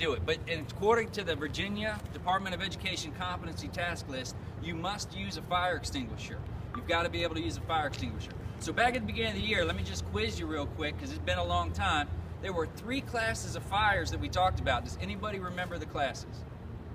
do it. But according to the Virginia Department of Education competency task list, you must use a fire extinguisher. You've got to be able to use a fire extinguisher. So back at the beginning of the year, let me just quiz you real quick because it's been a long time. There were three classes of fires that we talked about. Does anybody remember the classes?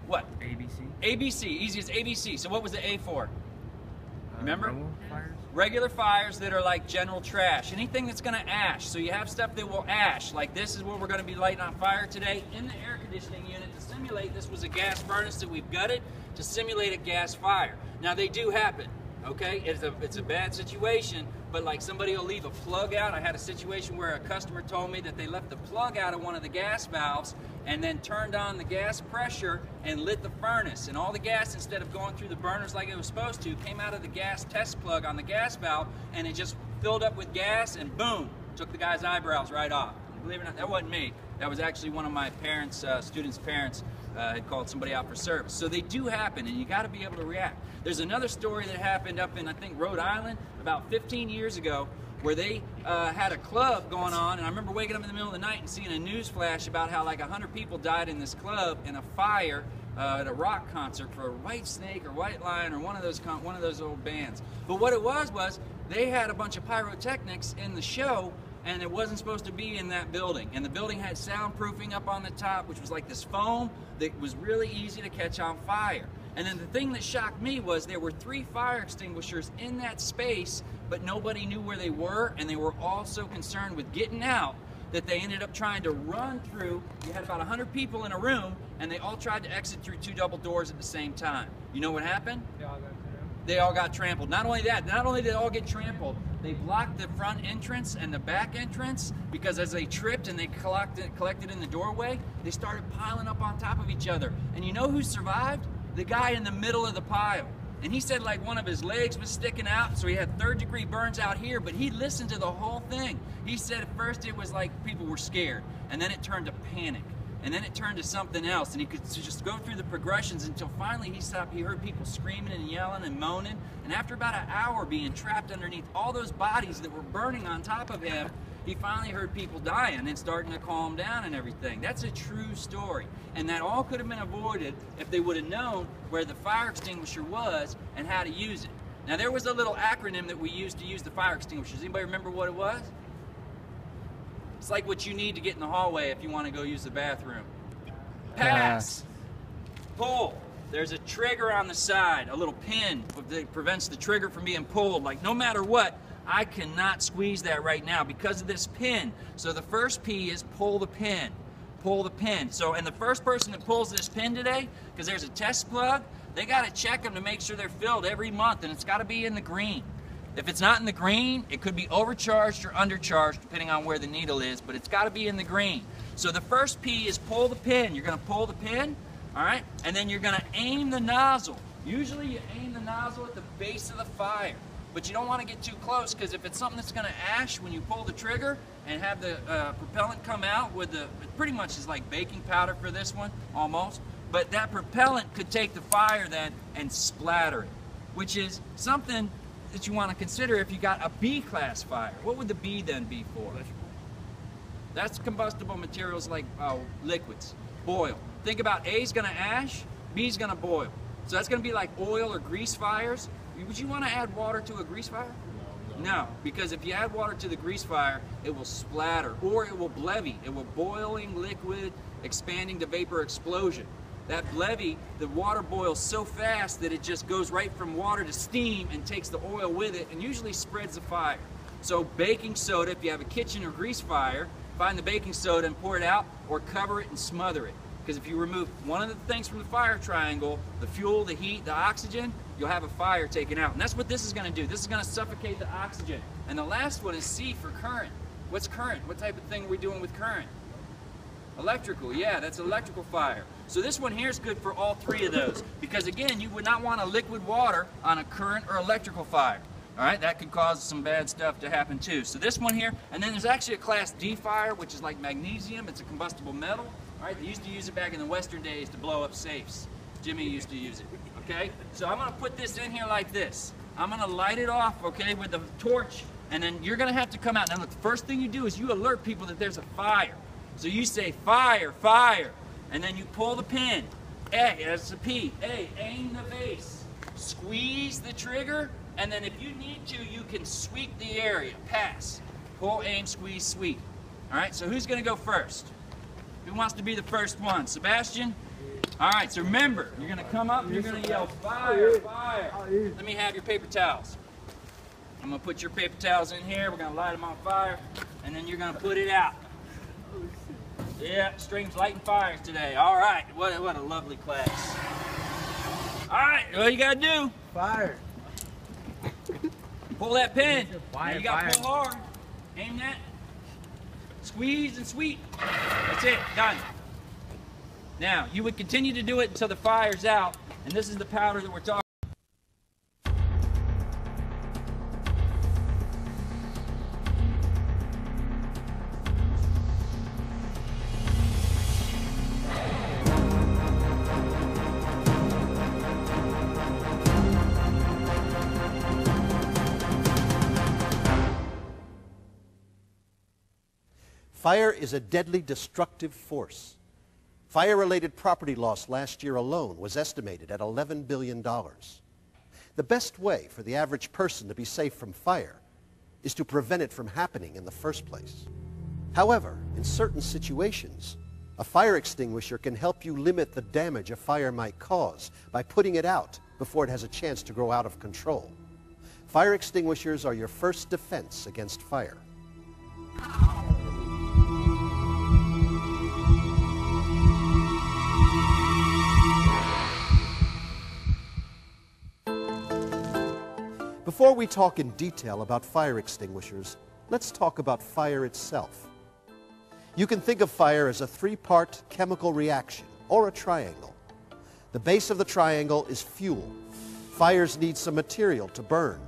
What? ABC. ABC, easy as ABC. So what was the A for? Uh, Remember? fires? Regular fires that are like general trash. Anything that's to ash. So you have stuff that will ash. Like this is what we're to be lighting on fire today in the air conditioning unit to simulate this was a gas furnace that we've gutted to simulate a gas fire. Now they do happen. Okay, it's a it's a bad situation, but like somebody will leave a plug out. I had a situation where a customer told me that they left the plug out of one of the gas valves and then turned on the gas pressure and lit the furnace. And all the gas, instead of going through the burners like it was supposed to, came out of the gas test plug on the gas valve and it just filled up with gas and boom, took the guy's eyebrows right off. Believe it or not, that wasn't me. That was actually one of my parents, uh, students' parents, uh, had called somebody out for service. So they do happen, and you got to be able to react. There's another story that happened up in, I think, Rhode Island about 15 years ago where they uh, had a club going on, and I remember waking up in the middle of the night and seeing a news flash about how like 100 people died in this club in a fire uh, at a rock concert for White Snake or White Lion or one of those one of those old bands. But what it was was they had a bunch of pyrotechnics in the show and it wasn't supposed to be in that building. And the building had soundproofing up on the top, which was like this foam that was really easy to catch on fire. And then the thing that shocked me was there were three fire extinguishers in that space, but nobody knew where they were, and they were all so concerned with getting out that they ended up trying to run through. You had about 100 people in a room, and they all tried to exit through two double doors at the same time. You know what happened? they all got trampled. Not only that, not only did they all get trampled, they blocked the front entrance and the back entrance because as they tripped and they collected, collected in the doorway, they started piling up on top of each other. And you know who survived? The guy in the middle of the pile. And he said like one of his legs was sticking out, so he had third degree burns out here, but he listened to the whole thing. He said at first it was like people were scared, and then it turned to panic and then it turned to something else and he could just go through the progressions until finally he stopped he heard people screaming and yelling and moaning. And after about an hour being trapped underneath all those bodies that were burning on top of him he finally heard people dying and starting to calm down and everything. That's a true story. And that all could have been avoided if they would have known where the fire extinguisher was and how to use it. Now there was a little acronym that we used to use the fire extinguishers. Anybody remember what it was it's like what you need to get in the hallway if you want to go use the bathroom. Pass. Pull. There's a trigger on the side, a little pin that prevents the trigger from being pulled. Like no matter what, I cannot squeeze that right now because of this pin. So the first P is pull the pin. Pull the pin. So, and the first person that pulls this pin today, because there's a test plug, they got to check them to make sure they're filled every month, and it's got to be in the green. If it's not in the green, it could be overcharged or undercharged depending on where the needle is, but it's got to be in the green. So the first P is pull the pin. You're going to pull the pin, all right, and then you're going to aim the nozzle. Usually you aim the nozzle at the base of the fire, but you don't want to get too close because if it's something that's going to ash when you pull the trigger and have the uh, propellant come out with the, pretty much is like baking powder for this one, almost, but that propellant could take the fire then and splatter it, which is something that you want to consider if you got a B class fire. What would the B then be for? That's combustible materials like uh, liquids, boil. Think about A's going to ash, B's going to boil. So that's going to be like oil or grease fires. Would you want to add water to a grease fire? No, no. no, because if you add water to the grease fire, it will splatter or it will BLEVE. It will boiling liquid expanding to vapor explosion. That BLEVE, the water boils so fast that it just goes right from water to steam and takes the oil with it and usually spreads the fire. So baking soda, if you have a kitchen or grease fire, find the baking soda and pour it out or cover it and smother it. Because if you remove one of the things from the fire triangle, the fuel, the heat, the oxygen, you'll have a fire taken out. And that's what this is going to do. This is going to suffocate the oxygen. And the last one is C for current. What's current? What type of thing are we doing with current? Electrical, yeah, that's electrical fire. So this one here is good for all three of those because again, you would not want a liquid water on a current or electrical fire. All right, that could cause some bad stuff to happen too. So this one here, and then there's actually a class D fire, which is like magnesium. It's a combustible metal. All right, they used to use it back in the Western days to blow up safes. Jimmy used to use it, okay? So I'm gonna put this in here like this. I'm gonna light it off, okay, with the torch, and then you're gonna have to come out. Now look, the first thing you do is you alert people that there's a fire. So you say fire, fire, and then you pull the pin. A, that's the P. A, aim the base. Squeeze the trigger, and then if you need to, you can sweep the area. Pass. Pull, aim, squeeze, sweep. All right, so who's gonna go first? Who wants to be the first one? Sebastian? All right, so remember, you're gonna come up and you're gonna yell, fire, fire. Let me have your paper towels. I'm gonna put your paper towels in here, we're gonna light them on fire, and then you're gonna put it out. Yeah, streams lighting fires today. All right, what, what a lovely class. All right, what you gotta do? Fire. Pull that pin. Fire, you gotta fire. pull hard. Aim that. Squeeze and sweep. That's it. Done. Now you would continue to do it until the fire's out, and this is the powder that we're talking. Fire is a deadly destructive force. Fire related property loss last year alone was estimated at $11 billion. The best way for the average person to be safe from fire is to prevent it from happening in the first place. However, in certain situations, a fire extinguisher can help you limit the damage a fire might cause by putting it out before it has a chance to grow out of control. Fire extinguishers are your first defense against fire. Before we talk in detail about fire extinguishers, let's talk about fire itself. You can think of fire as a three-part chemical reaction, or a triangle. The base of the triangle is fuel. Fires need some material to burn.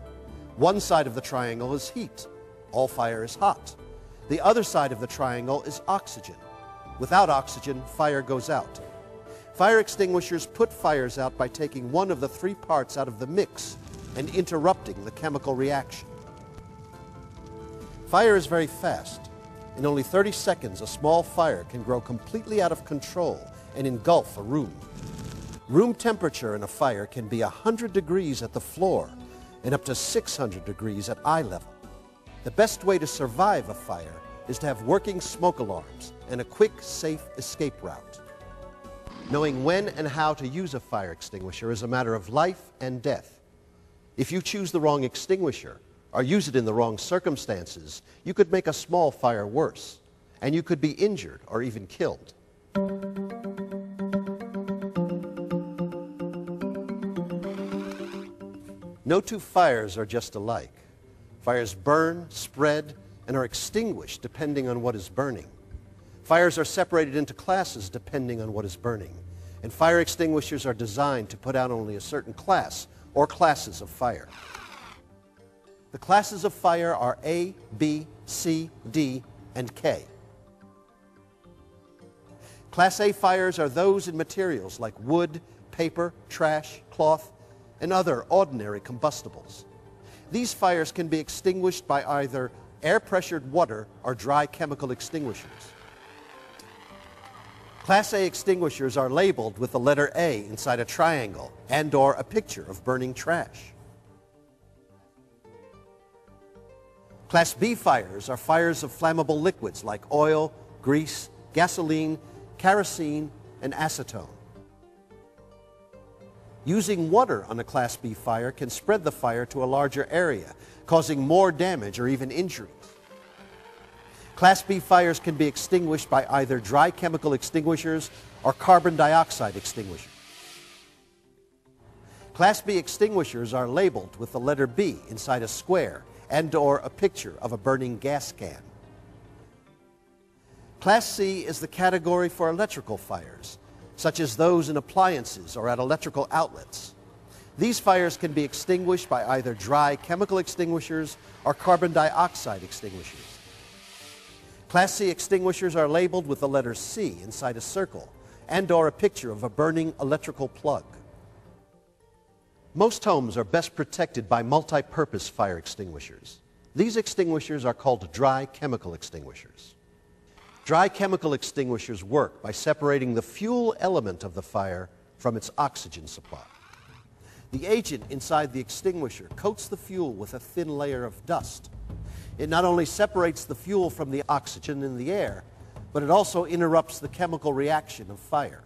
One side of the triangle is heat. All fire is hot. The other side of the triangle is oxygen. Without oxygen, fire goes out. Fire extinguishers put fires out by taking one of the three parts out of the mix and interrupting the chemical reaction. Fire is very fast. In only 30 seconds, a small fire can grow completely out of control and engulf a room. Room temperature in a fire can be 100 degrees at the floor and up to 600 degrees at eye level. The best way to survive a fire is to have working smoke alarms and a quick, safe escape route. Knowing when and how to use a fire extinguisher is a matter of life and death. If you choose the wrong extinguisher or use it in the wrong circumstances, you could make a small fire worse, and you could be injured or even killed. No two fires are just alike. Fires burn, spread, and are extinguished depending on what is burning. Fires are separated into classes depending on what is burning. And fire extinguishers are designed to put out only a certain class or classes of fire. The classes of fire are A, B, C, D, and K. Class A fires are those in materials like wood, paper, trash, cloth, and other ordinary combustibles. These fires can be extinguished by either air-pressured water or dry chemical extinguishers. Class A extinguishers are labeled with the letter A inside a triangle and or a picture of burning trash. Class B fires are fires of flammable liquids like oil, grease, gasoline, kerosene, and acetone. Using water on a Class B fire can spread the fire to a larger area, causing more damage or even injuries. Class B fires can be extinguished by either dry chemical extinguishers or carbon dioxide extinguishers. Class B extinguishers are labeled with the letter B inside a square and or a picture of a burning gas can. Class C is the category for electrical fires, such as those in appliances or at electrical outlets. These fires can be extinguished by either dry chemical extinguishers or carbon dioxide extinguishers. Class C extinguishers are labeled with the letter C inside a circle and or a picture of a burning electrical plug. Most homes are best protected by multi-purpose fire extinguishers. These extinguishers are called dry chemical extinguishers. Dry chemical extinguishers work by separating the fuel element of the fire from its oxygen supply. The agent inside the extinguisher coats the fuel with a thin layer of dust. It not only separates the fuel from the oxygen in the air, but it also interrupts the chemical reaction of fire.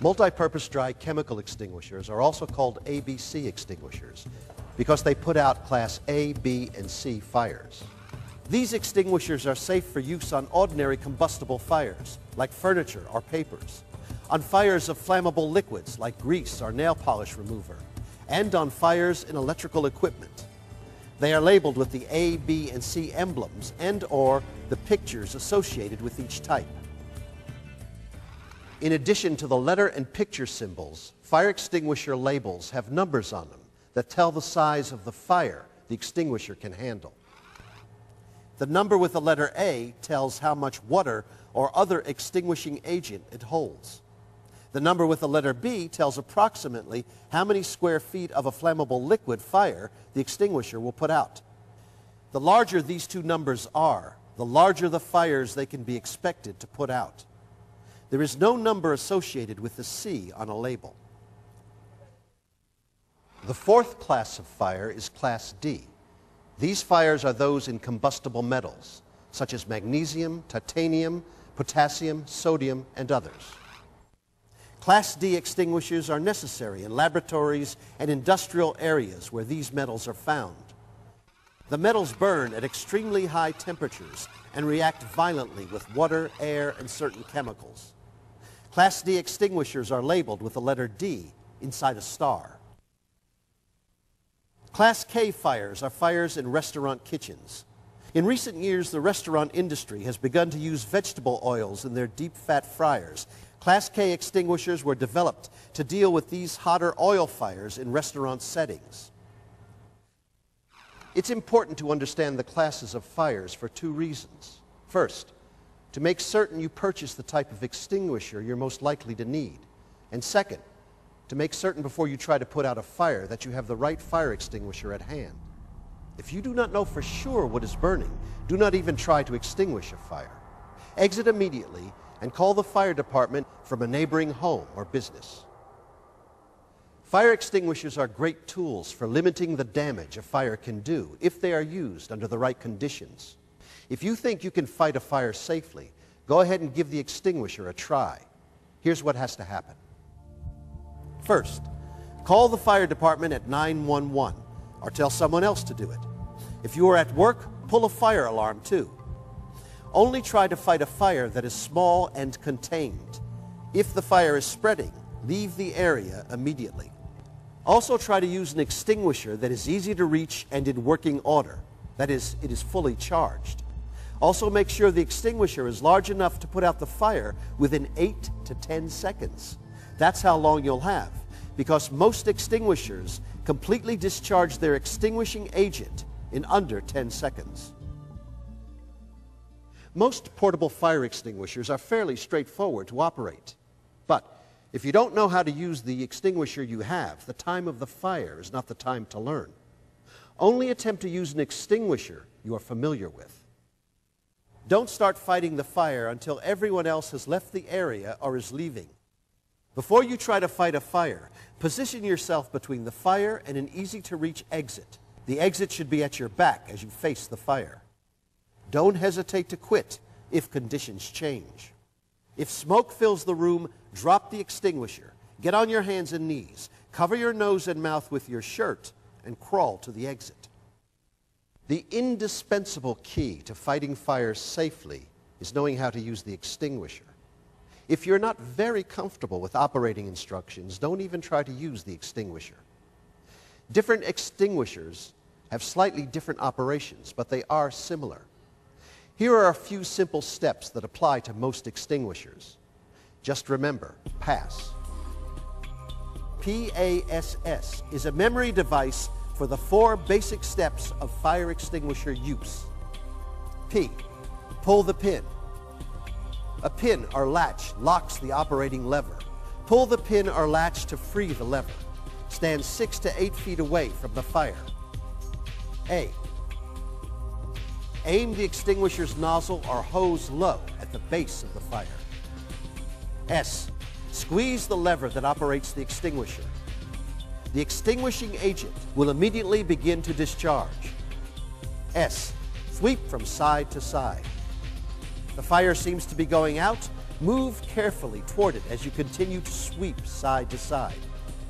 Multi-purpose dry chemical extinguishers are also called ABC extinguishers because they put out class A, B, and C fires. These extinguishers are safe for use on ordinary combustible fires, like furniture or papers, on fires of flammable liquids, like grease or nail polish remover, and on fires in electrical equipment. They are labeled with the A, B, and C emblems and or the pictures associated with each type. In addition to the letter and picture symbols, fire extinguisher labels have numbers on them that tell the size of the fire the extinguisher can handle. The number with the letter A tells how much water or other extinguishing agent it holds. The number with the letter B tells approximately how many square feet of a flammable liquid fire the extinguisher will put out. The larger these two numbers are, the larger the fires they can be expected to put out. There is no number associated with the C on a label. The fourth class of fire is Class D. These fires are those in combustible metals, such as magnesium, titanium, potassium, sodium, and others. Class D extinguishers are necessary in laboratories and industrial areas where these metals are found. The metals burn at extremely high temperatures and react violently with water, air, and certain chemicals. Class D extinguishers are labeled with the letter D inside a star. Class K fires are fires in restaurant kitchens. In recent years, the restaurant industry has begun to use vegetable oils in their deep fat fryers. Class K extinguishers were developed to deal with these hotter oil fires in restaurant settings. It's important to understand the classes of fires for two reasons. First, to make certain you purchase the type of extinguisher you're most likely to need. And second, to make certain before you try to put out a fire that you have the right fire extinguisher at hand. If you do not know for sure what is burning, do not even try to extinguish a fire. Exit immediately and call the fire department from a neighboring home or business. Fire extinguishers are great tools for limiting the damage a fire can do if they are used under the right conditions. If you think you can fight a fire safely, go ahead and give the extinguisher a try. Here's what has to happen. First, call the fire department at 911 or tell someone else to do it. If you are at work, pull a fire alarm too. Only try to fight a fire that is small and contained. If the fire is spreading, leave the area immediately. Also try to use an extinguisher that is easy to reach and in working order. That is, it is fully charged. Also make sure the extinguisher is large enough to put out the fire within 8 to 10 seconds. That's how long you'll have, because most extinguishers completely discharge their extinguishing agent in under 10 seconds. Most portable fire extinguishers are fairly straightforward to operate. But if you don't know how to use the extinguisher you have, the time of the fire is not the time to learn. Only attempt to use an extinguisher you are familiar with. Don't start fighting the fire until everyone else has left the area or is leaving. Before you try to fight a fire, position yourself between the fire and an easy-to-reach exit. The exit should be at your back as you face the fire. Don't hesitate to quit if conditions change. If smoke fills the room, drop the extinguisher. Get on your hands and knees. Cover your nose and mouth with your shirt and crawl to the exit. The indispensable key to fighting fires safely is knowing how to use the extinguisher. If you're not very comfortable with operating instructions, don't even try to use the extinguisher. Different extinguishers have slightly different operations, but they are similar. Here are a few simple steps that apply to most extinguishers. Just remember, PASS. PASS is a memory device for the four basic steps of fire extinguisher use. P, pull the pin. A pin or latch locks the operating lever. Pull the pin or latch to free the lever. Stand six to eight feet away from the fire. A. Aim the extinguisher's nozzle or hose low at the base of the fire. S. Squeeze the lever that operates the extinguisher. The extinguishing agent will immediately begin to discharge. S. Sweep from side to side. The fire seems to be going out. Move carefully toward it as you continue to sweep side to side.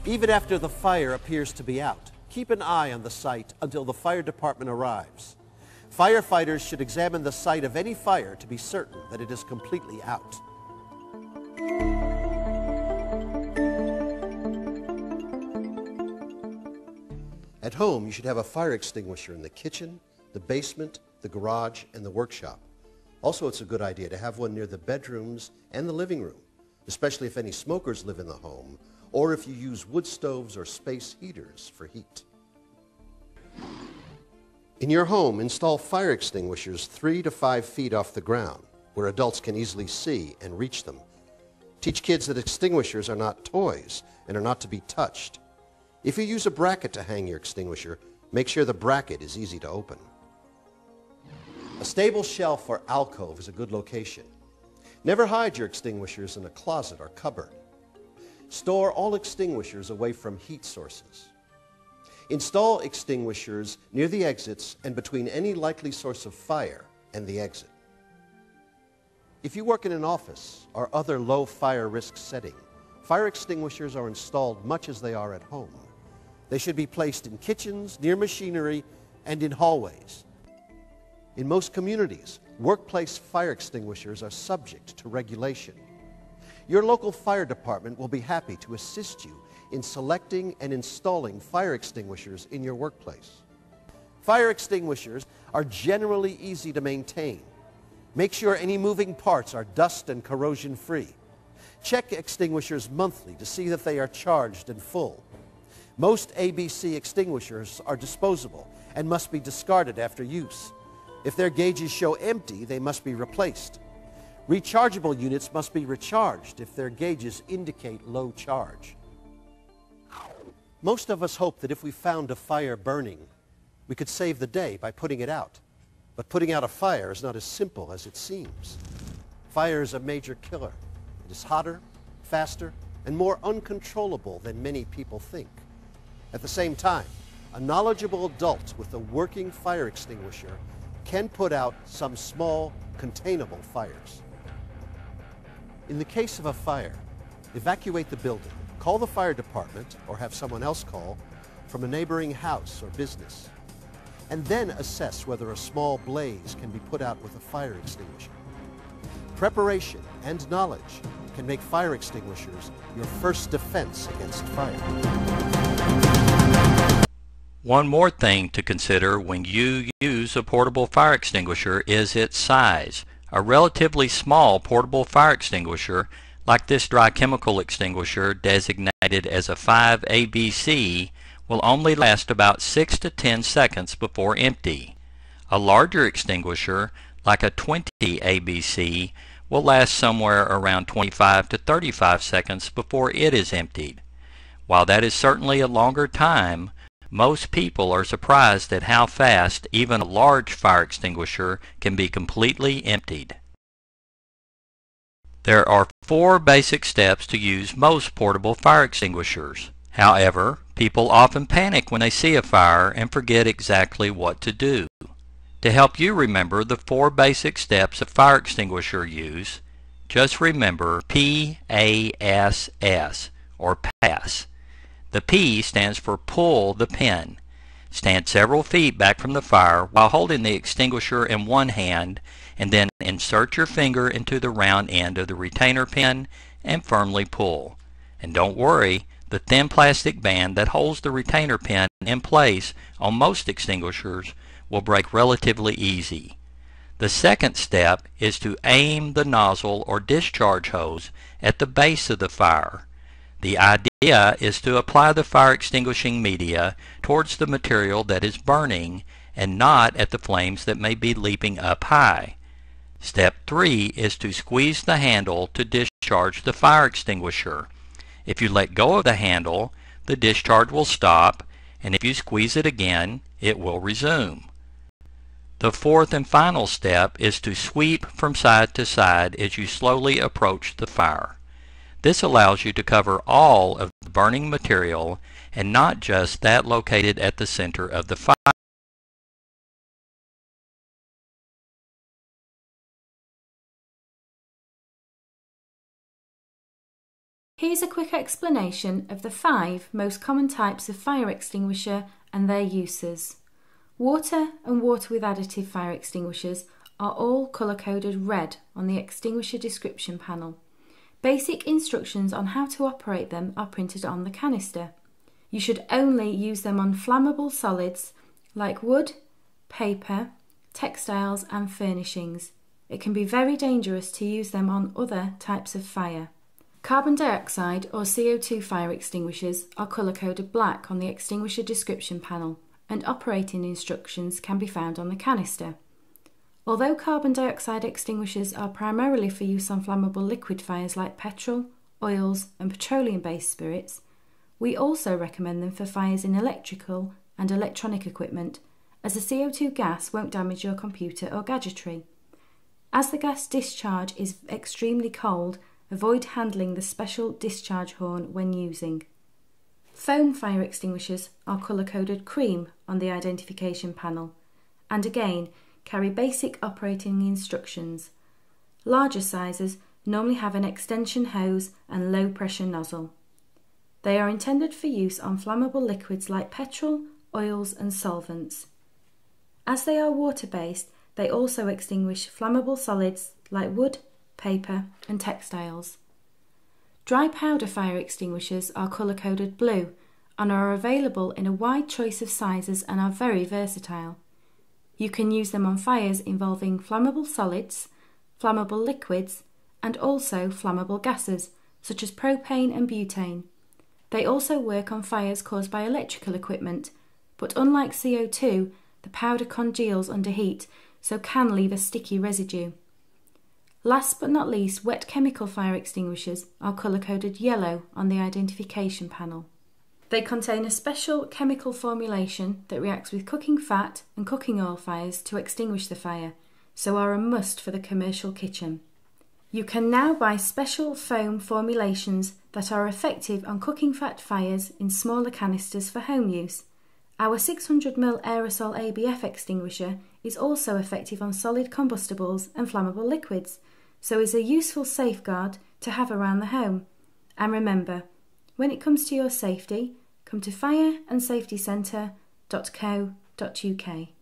Even after the fire appears to be out, keep an eye on the site until the fire department arrives. Firefighters should examine the site of any fire to be certain that it is completely out. At home, you should have a fire extinguisher in the kitchen, the basement, the garage, and the workshop. Also, it's a good idea to have one near the bedrooms and the living room, especially if any smokers live in the home or if you use wood stoves or space heaters for heat. In your home, install fire extinguishers three to five feet off the ground where adults can easily see and reach them. Teach kids that extinguishers are not toys and are not to be touched. If you use a bracket to hang your extinguisher, make sure the bracket is easy to open. A stable shelf or alcove is a good location. Never hide your extinguishers in a closet or cupboard. Store all extinguishers away from heat sources. Install extinguishers near the exits and between any likely source of fire and the exit. If you work in an office or other low fire risk setting, fire extinguishers are installed much as they are at home. They should be placed in kitchens, near machinery, and in hallways. In most communities, workplace fire extinguishers are subject to regulation. Your local fire department will be happy to assist you in selecting and installing fire extinguishers in your workplace. Fire extinguishers are generally easy to maintain. Make sure any moving parts are dust and corrosion free. Check extinguishers monthly to see that they are charged and full. Most ABC extinguishers are disposable and must be discarded after use. If their gauges show empty, they must be replaced. Rechargeable units must be recharged if their gauges indicate low charge. Most of us hope that if we found a fire burning, we could save the day by putting it out. But putting out a fire is not as simple as it seems. Fire is a major killer. It is hotter, faster, and more uncontrollable than many people think. At the same time, a knowledgeable adult with a working fire extinguisher can put out some small, containable fires. In the case of a fire, evacuate the building. Call the fire department or have someone else call from a neighboring house or business. And then assess whether a small blaze can be put out with a fire extinguisher. Preparation and knowledge can make fire extinguishers your first defense against fire. One more thing to consider when you use a portable fire extinguisher is its size. A relatively small portable fire extinguisher, like this dry chemical extinguisher designated as a 5ABC, will only last about 6 to 10 seconds before empty. A larger extinguisher, like a 20 ABC, will last somewhere around 25 to 35 seconds before it is emptied. While that is certainly a longer time, most people are surprised at how fast even a large fire extinguisher can be completely emptied. There are four basic steps to use most portable fire extinguishers. However, people often panic when they see a fire and forget exactly what to do. To help you remember the four basic steps of fire extinguisher use, just remember P-A-S-S or PASS. The P stands for pull the pin. Stand several feet back from the fire while holding the extinguisher in one hand and then insert your finger into the round end of the retainer pin and firmly pull. And don't worry, the thin plastic band that holds the retainer pin in place on most extinguishers will break relatively easy. The second step is to aim the nozzle or discharge hose at the base of the fire. The idea is to apply the fire extinguishing media towards the material that is burning and not at the flames that may be leaping up high. Step 3 is to squeeze the handle to discharge the fire extinguisher. If you let go of the handle, the discharge will stop, and if you squeeze it again, it will resume. The fourth and final step is to sweep from side to side as you slowly approach the fire. This allows you to cover all of the burning material and not just that located at the center of the fire. Here's a quick explanation of the five most common types of fire extinguisher and their uses. Water and water with additive fire extinguishers are all colour coded red on the extinguisher description panel. Basic instructions on how to operate them are printed on the canister. You should only use them on flammable solids like wood, paper, textiles, and furnishings. It can be very dangerous to use them on other types of fire. Carbon dioxide or CO2 fire extinguishers are colour coded black on the extinguisher description panel, and operating instructions can be found on the canister. Although carbon dioxide extinguishers are primarily for use on flammable liquid fires like petrol, oils, and petroleum based spirits, we also recommend them for fires in electrical and electronic equipment, as the CO2 gas won't damage your computer or gadgetry. As the gas discharge is extremely cold, avoid handling the special discharge horn when using. Foam fire extinguishers are colour coded cream on the identification panel, and again, carry basic operating instructions. Larger sizes normally have an extension hose and low pressure nozzle. They are intended for use on flammable liquids like petrol, oils, and solvents. As they are water based, they also extinguish flammable solids like wood, paper, and textiles. Dry powder fire extinguishers are colour coded blue and are available in a wide choice of sizes and are very versatile. You can use them on fires involving flammable solids, flammable liquids, and also flammable gases, such as propane and butane. They also work on fires caused by electrical equipment, but unlike CO2, the powder congeals under heat, so can leave a sticky residue. Last but not least, wet chemical fire extinguishers are colour coded yellow on the identification panel. They contain a special chemical formulation that reacts with cooking fat and cooking oil fires to extinguish the fire, so are a must for the commercial kitchen. You can now buy special foam formulations that are effective on cooking fat fires in smaller canisters for home use. Our 600ml aerosol ABF extinguisher is also effective on solid combustibles and flammable liquids, so is a useful safeguard to have around the home. And remember, when it comes to your safety, come to fireandsafetycentre.co.uk.